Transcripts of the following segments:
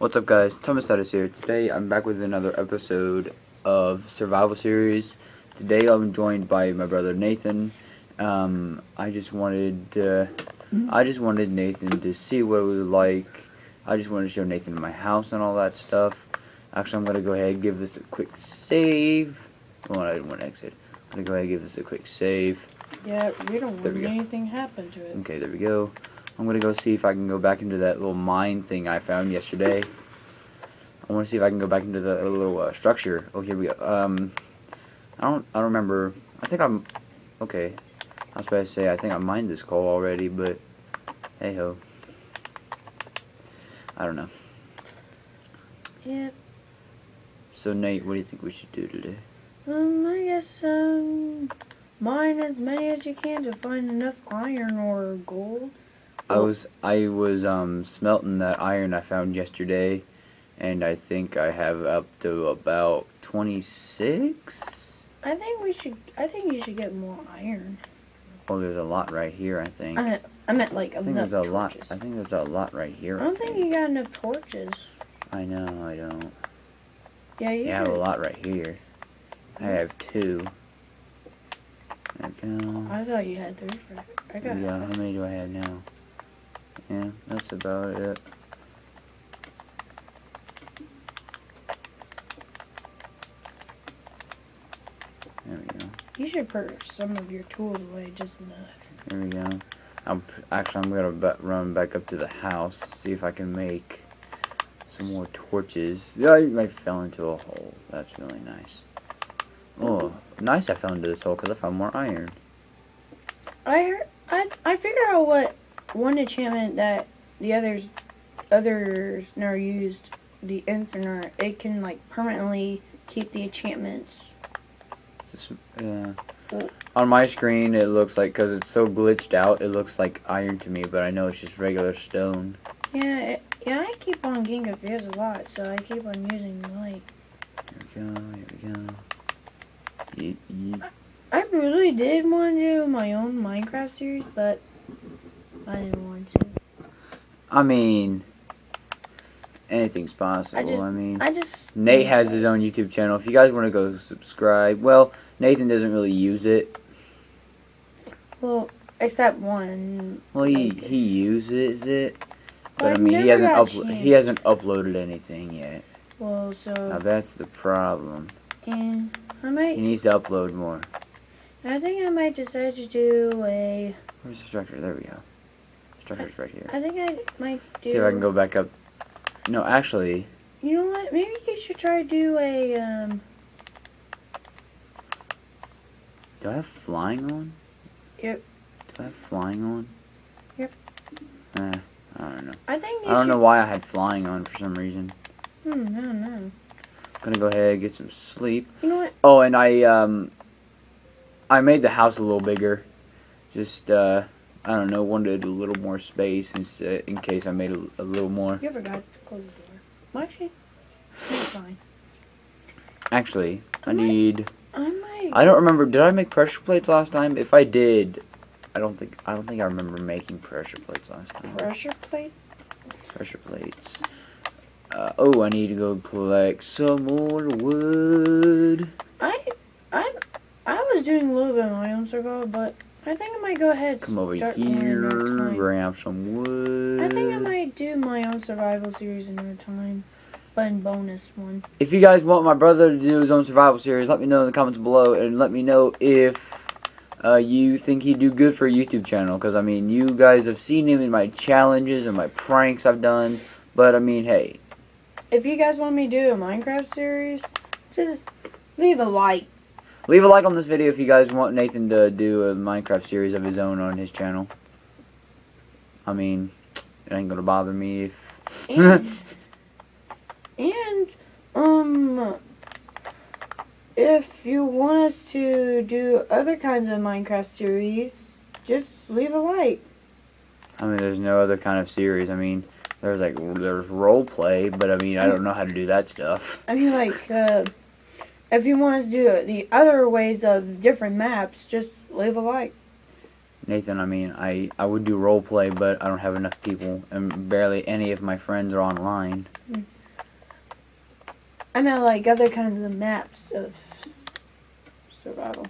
What's up, guys? Thomas here. Today, I'm back with another episode of Survival Series. Today, I'm joined by my brother Nathan. Um, I just wanted, uh, I just wanted Nathan to see what it was like. I just wanted to show Nathan my house and all that stuff. Actually, I'm gonna go ahead and give this a quick save. Well, I didn't want to exit. I'm gonna go ahead and give this a quick save. Yeah, we don't There want we anything happen to it. Okay, there we go. I'm gonna go see if I can go back into that little mine thing I found yesterday. I want to see if I can go back into the little uh, structure. Oh, here we go. Um, I don't, I don't remember. I think I'm. Okay, I was about to say I think I mined this coal already, but hey ho. I don't know. Yep. So Nate, what do you think we should do today? Um, I guess um, mine as many as you can to find enough iron or gold. I was I was um smelting that iron I found yesterday, and I think I have up to about twenty six. I think we should. I think you should get more iron. Oh, there's a lot right here. I think. I meant, I meant like I think there's a lot. I think there's a lot right here. I don't think you got enough torches. I know. I don't. Yeah, you You have a lot right here. I have two. There we go. I thought you had three for. I got. Yeah. How many do I have now? Yeah, that's about it. There we go. You should put some of your tools away just enough. There we go. I'm actually I'm gonna run back up to the house see if I can make some more torches. Yeah, I I fell into a hole. That's really nice. Oh, nice! I fell into this hole because I found more iron. I heard, I I figured out what one enchantment that the others others never used. The infinite, it can like permanently keep the enchantments. Just- yeah. Oh. On my screen, it looks like because it's so glitched out, it looks like iron to me, but I know it's just regular stone. Yeah, it, yeah. I keep on getting confused a lot, so I keep on using light. Here we go. Here we go. Yeet, yeet. I really did want to do my own Minecraft series, but I didn't want to. I mean, anything's possible. I, just- mean. I just Nate has his own YouTube channel. If you guys want to go subscribe, well, Nathan doesn't really use it. well, except one. Well, he he uses it, but I I've mean he hasn't uplo- he hasn't uploaded anything yet. Well, so Now that's the problem. and I might. He needs to upload more. I think I might decide to do a. Where's the structure? There we go. Right here. I think I might do. See if I can go back up. No, actually, You know what? Maybe you should try to do a um. do I have flying on? Yep. Do I have flying on? Yep. Eh, I don't know. I think you I don't should. know why I had flying on for some reason. Hmm, no, no. Gonna go ahead and get some sleep. You know what? Oh, and I um, I made the house a little bigger. Just uh, I don't know, wanted a little more space in, s- in case I made a, a little more. You forgot to close the door. Well, Actually, it's fine. Actually, I I might- need. I might. I don't remember. Did I make pressure plates last time? If I did, I don't think I don't think I remember making pressure plates last time. pressure plate. Pressure plates. Uh, oh, I need to go collect some more wood. I, I, I was doing a little bit of my own survival, but I think I might go ahead. and Come over start here, doing it another time. grab some wood. I think I might do my own survival series another time, but in bonus one. If you guys want my brother to do his own survival series, let me know in the comments below, and let me know if uh, you think he'd do good for a YouTube channel. Because I mean, you guys have seen him in my challenges and my pranks I've done. But I mean, hey, If you guys want me to do a Minecraft series, just leave a like. Leave a like on this video if you guys want Nathan to do a Minecraft series of his own on his channel. I mean, it ain't gonna bother me if. And, and um, if you want us to do other kinds of Minecraft series, just leave a like. I mean, there's no other kind of series. I mean, there's like there's role play, but I mean, I don't know how to do that stuff. I mean, like, uh, if you want us to do the other ways of different maps, just leave a like. Nathan, I mean, I, I would do role play, but I don't have enough people, and barely any of my friends are online. Mm. I meant like other kinds of maps of survival.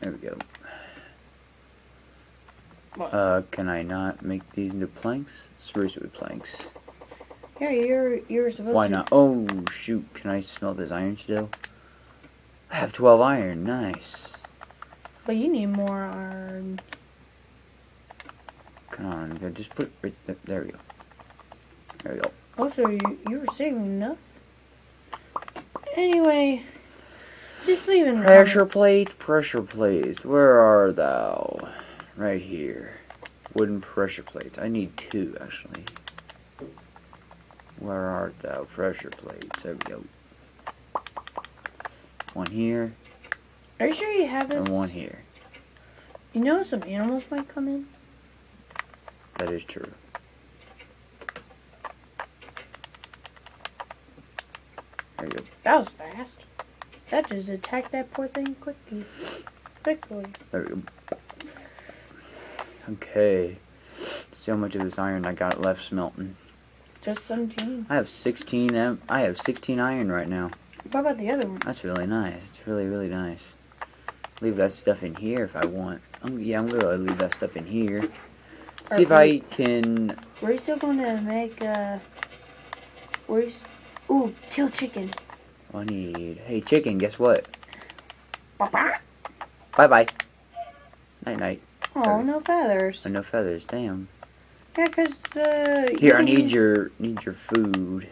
There we go. What? Uh, can I not make these into planks? Spruce wood planks. Yeah, you're you're supposed Why to. not? Oh, shoot. Can I smell this iron still? I have 12 iron. Nice. But you need more iron. Come on. Just put it right there. There we go. There we go. Also, you you were saving enough. Anyway, just leaving. Pressure plate, pressure plate. Where are thou? Right here. Wooden pressure plate. I need two, actually. Where art thou? Pressure plates. There we go. One here Are you sure you have this? and one here. You know some animals might come in. That is true. There you go. That was fast. That just attacked that poor thing quickly. Quickly. There we go. Okay. See how much of this iron I got left smelting. Just 17. I have 16. am- I have 16 iron right now. What about the other one? That's really nice. It's really, really nice. Leave that stuff in here if I want. Um, yeah, I'm gonna leave that stuff in here. See if I can. We're still going to make, uh. We're. Ooh, kill chicken. I need. Hey, chicken. Guess what? Ba-ba. Bye bye. Night night. Oh, no feathers. Oh, no feathers. Damn. Yeah, 'cause uh. Here, I need your need your food.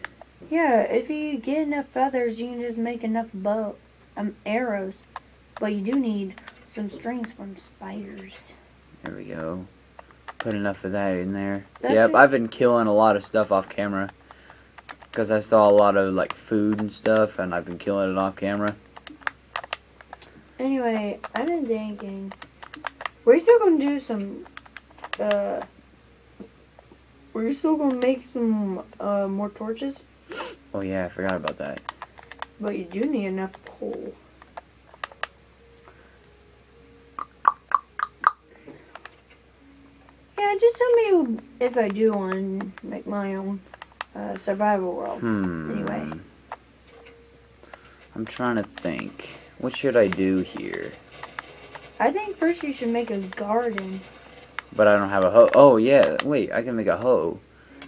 Yeah, if you get enough feathers, you can just make enough bow, um, arrows. But you do need some strings from spiders. There we go. Put enough of that in there. Yep. I've been killing a lot of stuff off camera. Because I saw a lot of like food and stuff, and I've been killing it off camera. Anyway, I've been thinking, we're still gonna do some, uh, we're still gonna make some, uh, more torches, Oh yeah, I forgot about that. but you do need enough coal. Yeah, just tell me if I do want to make my own, uh, survival world. Hmm. Anyway. I'm trying to think. What should I do here? I think first you should make a garden. But I don't have a hoe. Oh yeah, wait, I can make a hoe,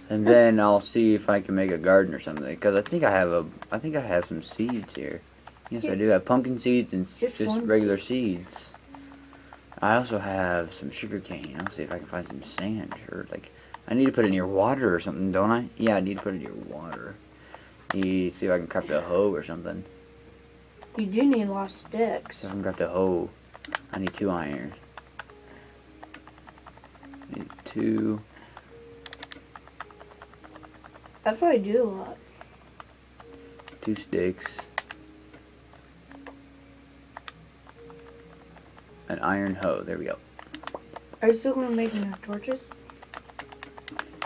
and then I'll see if I can make a garden or something. Because I think I have a, I think I have some seeds here. Yes, I do have pumpkin seeds and Just just, regular seeds. I also have some sugar cane. I'll see if I can find some sand or like, I need to put it your water or something, don't I? Yeah, I need to put it your water. You see if I can craft a hoe or something. You do need a lot of sticks. So I can craft a hoe. I need two iron. Two. That's what I do a lot. two sticks, an iron hoe. There we go. Are you still gonna make enough torches?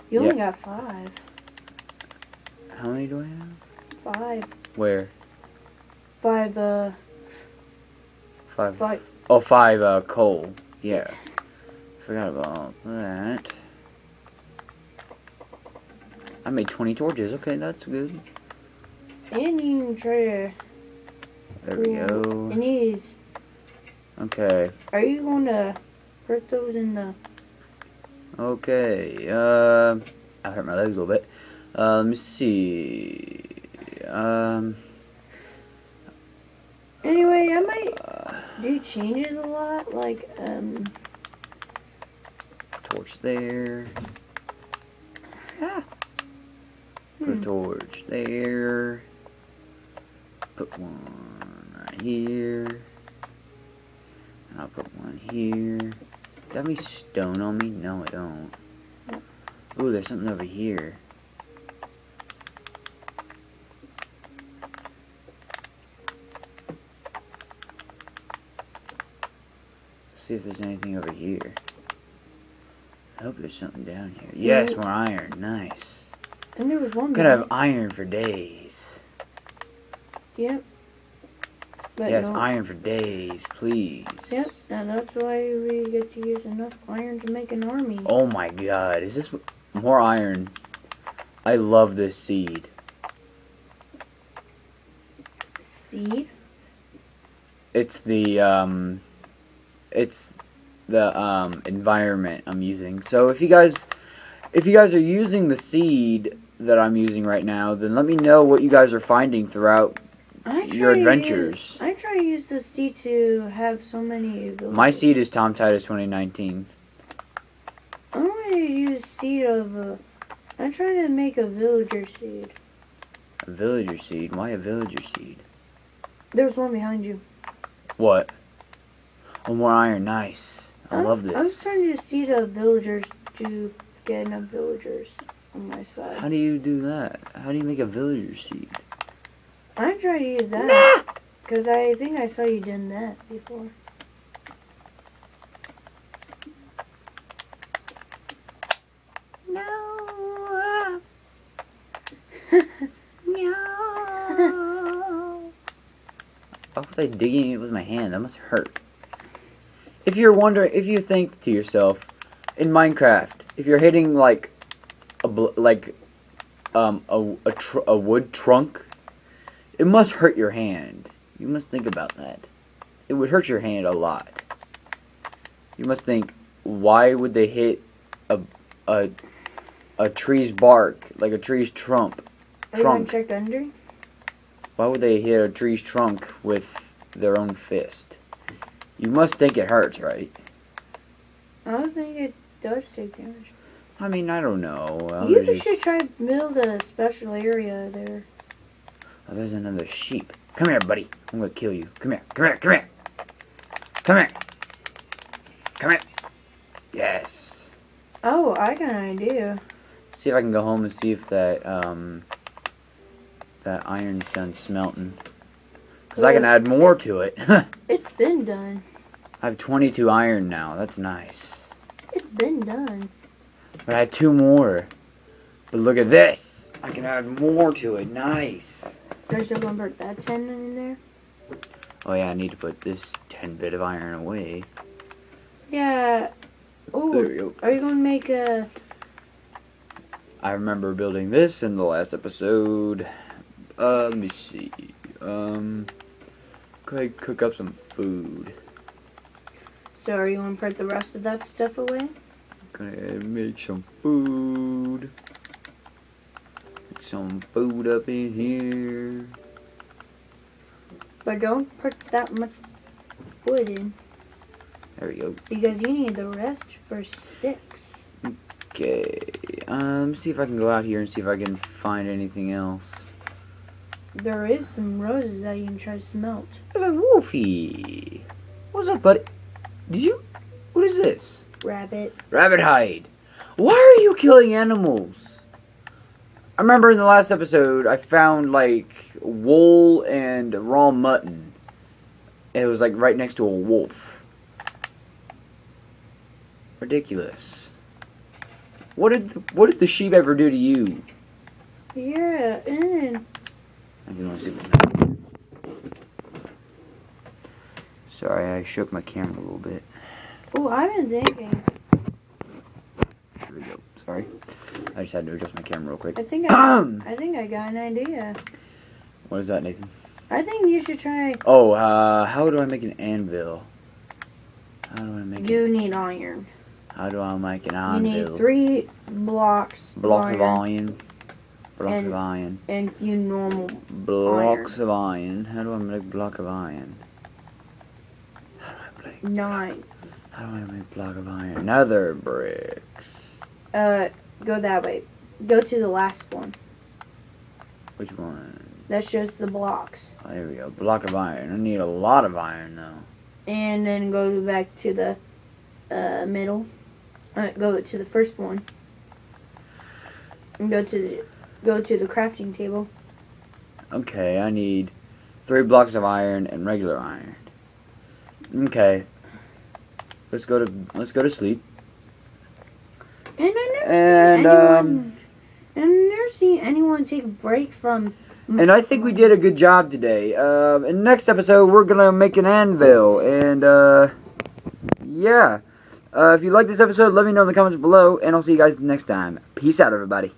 You only got five. How many do I have? Five. Where? Five, uh, Five. five. Oh, five uh, coal. Yeah. Forgot about that. I made 20 torches. Okay, that's good. And you can try to. There we It go. needs. Okay. Are you going to put those in the. Okay. Uh, I hurt my legs a little bit. Uh, let me see. Um. Anyway, I might Uh, do changes a lot. Like, um. Torch there. Ah. Put a Hmm. torch there. Put one right here. And I'll put one here. Do I have any stone on me? No, I don't. Ooh, there's something over here. See if there's anything over here. Hope there's something down here. Yes, Yeah. more iron. Nice. And there was one. Gonna have iron for days. Yep. But yes, no- iron for days, please. Yep, and that's why we get to use enough iron to make an army. Oh my god, is this more iron? I love this seed. Seed. It's the um, it's the um environment I'm using. So if you guys, if you guys are using the seed that I'm using right now, then let me know what you guys are finding throughout your adventures. Use, I try to use the seed to have so many. Abilities. My seed is Tom Titus 2019. I want to use seed of a. I'm trying to make a villager seed. A villager seed. Why a villager seed? There's one behind you. What? Oh, more iron. Nice. I I'm- love this. I'm trying to see the villagers do get enough villagers on my side. How do you do that? How do you make a villager seed? I'm trying to use that ah! because I think I saw you doing that before. No. Uh, no. Why was I digging it with my hand? That must hurt. If you're wondering, if you think to yourself, in Minecraft, if you're hitting like a bl- like um a a, tr- a wood trunk, it must hurt your hand. You must think about that. It would hurt your hand a lot. You must think, why would they hit a a a tree's bark, like a tree's trunk. Are you going Trunk. to check under? Why would they hit a tree's trunk with their own fist? You must think it hurts, right? I don't think it does take damage. I mean, I don't know. I you just- should try to build a special area there. Oh, there's another sheep. Come here, buddy. I'm gonna kill you. Come here. Come here. Come here. Come here. Come here. Yes. Oh, I got an idea. See if I can go home and see if that um that iron's done smelting. Cause I can add more to it. It's been done. I have 22 iron now. That's nice. It's been done. But I had two more. But look at this. I can add more to it. Nice. There's a number that 10 in there. Oh yeah, I need to put this 10 bit of iron away. Yeah. Oh, are you going to make a. I remember building this in the last episode. Uh, let me see. Um, go ahead, cook up some food. So, are you going to put the rest of that stuff away? Gonna make some food. Make some food up in here. But don't put that much wood in There we go. because you need the rest for sticks. Okay. Um, see if I can go out here and see if I can find anything else. There is some roses that you can try to smelt. Wolfie. What's up, buddy? Did you? What is this? Rabbit. Rabbit hide. Why are you killing animals? I remember in the last episode I found like wool and raw mutton. It was like right next to a wolf. Ridiculous. What did the, what did the sheep ever do to you? Yeah, and mm. I do want to see what Sorry, I shook my camera a little bit. oh, I've been thinking. Here we go. Sorry. I just had to adjust my camera real quick. I think I, I think I got an idea. What is that, Nathan? I think you should try. Oh, uh, how do I make an anvil? How do I make You it? need iron. How do I make an You anvil? need three blocks. Blocks of of iron. Blocks And- of iron. and you normal. Blocks of iron. How do I make block of iron? How do I make? Nine. How do I make block of iron? Nether bricks. Uh, go that way. Go to the last one. Which one? That shows the blocks. Oh, here we go. Block of iron. I need a lot of iron though. And then go back to the uh, middle. Uh, go to the first one. And go to the go to the crafting table. Okay, I need three blocks of iron and regular iron. Okay. Let's go to let's go to sleep. And I never And, seen anyone. um, and never seen anyone take a break from. And I think we did a good job today. Um, in next episode, we're gonna make an anvil, and uh, yeah. Uh, if you like this episode, let me know in the comments below, and I'll see you guys next time. Peace out, everybody.